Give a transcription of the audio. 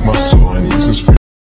My soul.